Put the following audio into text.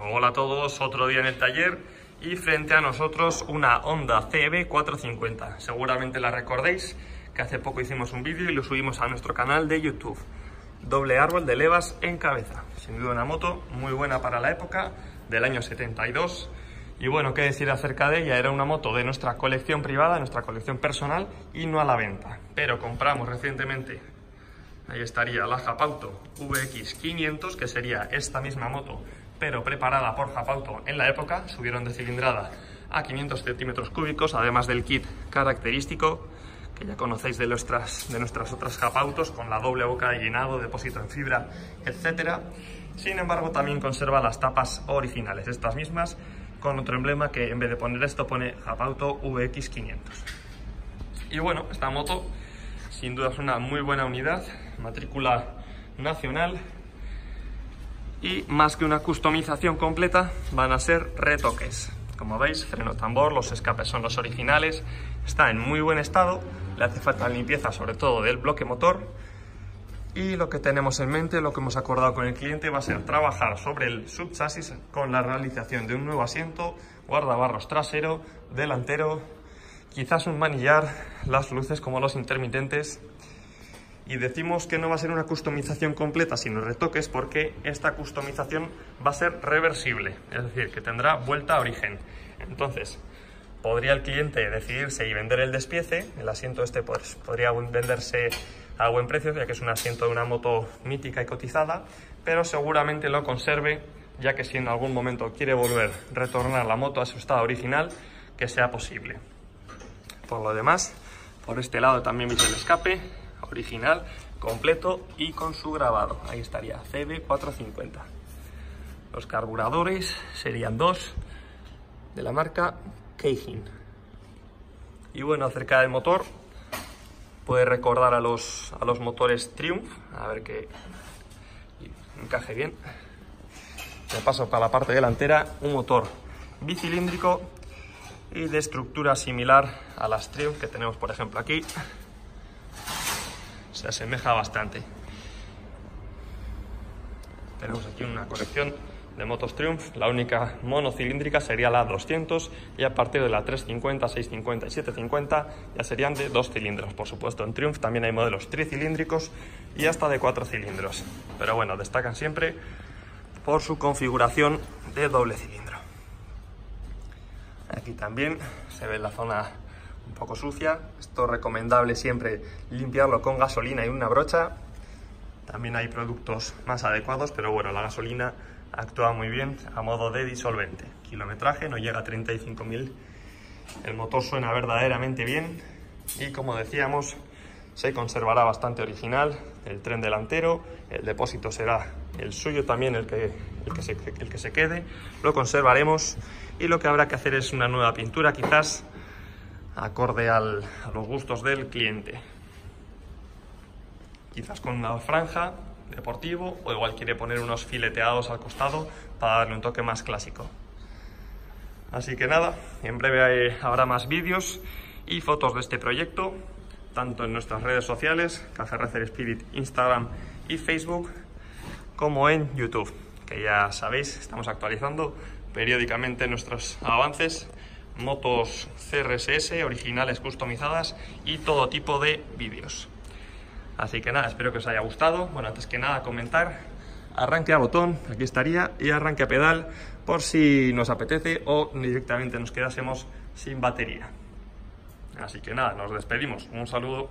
Hola a todos, otro día en el taller y frente a nosotros una Honda CB450. Seguramente la recordéis, que hace poco hicimos un vídeo y lo subimos a nuestro canal de YouTube. Doble árbol de levas en cabeza. Sin duda una moto muy buena para la época, del año 72. Y bueno, qué decir acerca de ella, era una moto de nuestra colección privada, nuestra colección personal y no a la venta. Pero compramos recientemente, ahí estaría la Japauto VX500, que sería esta misma moto pero preparada por Japauto en la época. Subieron de cilindrada a 500 centímetros cúbicos, además del kit característico que ya conocéis de nuestras, de nuestras otras Japautos, con la doble boca de llenado, depósito en fibra, etc. Sin embargo, también conserva las tapas originales, estas mismas, con otro emblema que en vez de poner esto pone Japauto VX500. Y bueno, esta moto sin duda es una muy buena unidad, matrícula nacional, y más que una customización completa van a ser retoques. Como veis, freno tambor, los escapes son los originales, está en muy buen estado, le hace falta limpieza sobre todo del bloque motor y lo que tenemos en mente, lo que hemos acordado con el cliente va a ser trabajar sobre el subchasis con la realización de un nuevo asiento, guardabarros trasero, delantero, quizás un manillar, las luces como los intermitentes y decimos que no va a ser una customización completa, sino retoques, porque esta customización va a ser reversible, es decir, que tendrá vuelta a origen. Entonces, podría el cliente decidirse y vender el despiece, el asiento este pues, podría venderse a buen precio, ya que es un asiento de una moto mítica y cotizada, pero seguramente lo conserve, ya que si en algún momento quiere volver, retornar la moto a su estado original, que sea posible. Por lo demás, por este lado también veis el escape, original, completo y con su grabado. Ahí estaría, CB450. Los carburadores serían dos de la marca Keijin. Y bueno, acerca del motor, puede recordar a los, a los motores Triumph, a ver que encaje bien. Me paso para la parte delantera, un motor bicilíndrico y de estructura similar a las Triumph que tenemos por ejemplo aquí se asemeja bastante. Tenemos aquí una colección de motos Triumph, la única monocilíndrica sería la 200 y a partir de la 350, 650 y 750 ya serían de dos cilindros. Por supuesto, en Triumph también hay modelos tricilíndricos y hasta de cuatro cilindros. Pero bueno, destacan siempre por su configuración de doble cilindro. Aquí también se ve la zona un poco sucia. Esto es recomendable siempre limpiarlo con gasolina y una brocha. También hay productos más adecuados, pero bueno, la gasolina actúa muy bien a modo de disolvente. Kilometraje no llega a 35.000. El motor suena verdaderamente bien y como decíamos, se conservará bastante original. El tren delantero, el depósito será el suyo también, el que, el que, se, el que se quede. Lo conservaremos y lo que habrá que hacer es una nueva pintura quizás acorde a los gustos del cliente. Quizás con una franja deportivo o igual quiere poner unos fileteados al costado para darle un toque más clásico. Así que nada, en breve habrá más vídeos y fotos de este proyecto, tanto en nuestras redes sociales, Café Racer Spirit, Instagram y Facebook, como en YouTube, que ya sabéis, estamos actualizando periódicamente nuestros avances motos CRSS originales customizadas y todo tipo de vídeos. Así que nada, espero que os haya gustado. Bueno, antes que nada, comentar, arranque a botón, aquí estaría, y arranque a pedal por si nos apetece o directamente nos quedásemos sin batería. Así que nada, nos despedimos. Un saludo.